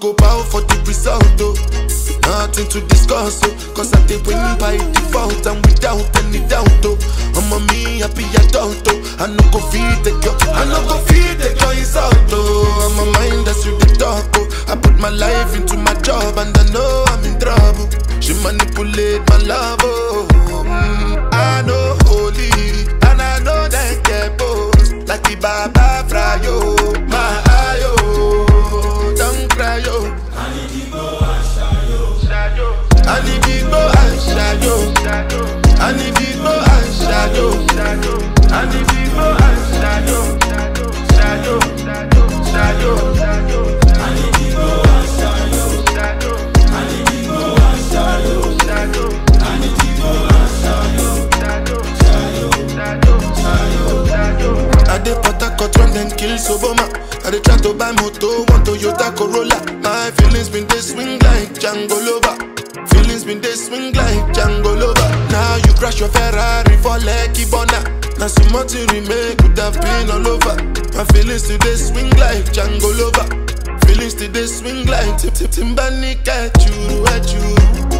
go bow for the result, oh. Nothing to discuss, oh. Cause I did win by default and without any doubt, oh. I'm a me happy adult, oh. I no go feed the girl, I no go feed the girl insult, oh. I'm a mind that's you the talk, oh. I put my life into my job and I know I'm in trouble. She manipulate my love, oh. Mm, I know holy and I know that get both. Like the Baba Frayo, I dey Port Harcourt run then kill Soboma. I dey try to buy moto, one Toyota Corolla. My feelings been they swing like Django Lover. Feelings been they swing like Django Lover. Now you crash your Ferrari for Lucky Bona. Now some more to remake could have been all over. My feelings today swing like Django Lover. Feelings today swing like Tip Tip Timbani at you, at you.